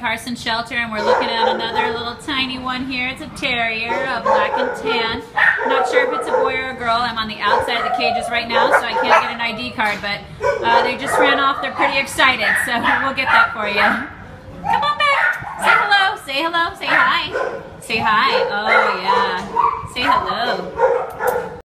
Carson Shelter and we're looking at another little tiny one here. It's a terrier, a black and tan. Not sure if it's a boy or a girl. I'm on the outside of the cages right now, so I can't get an ID card, but uh, they just ran off. They're pretty excited, so we'll get that for you. Come on back. Say hello. Say hello. Say hi. Say hi. Oh, yeah. Say hello.